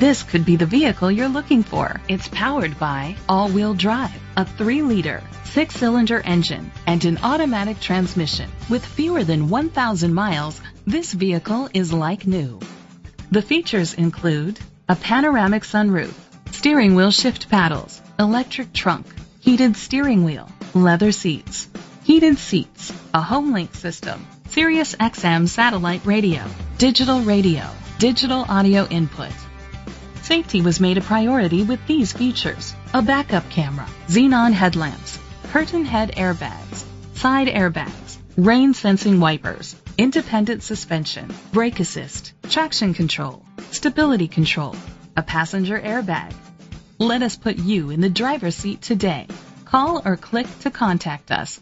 This could be the vehicle you're looking for. It's powered by all-wheel drive, a 3-liter, 6-cylinder engine, and an automatic transmission. With fewer than 1,000 miles, this vehicle is like new. The features include a panoramic sunroof, steering wheel shift paddles, electric trunk, heated steering wheel, leather seats, heated seats, a home link system, Sirius XM satellite radio, digital radio, digital audio input. Safety was made a priority with these features. A backup camera, xenon headlamps, curtain head airbags, side airbags, rain sensing wipers, independent suspension, brake assist, traction control, stability control, a passenger airbag. Let us put you in the driver's seat today. Call or click to contact us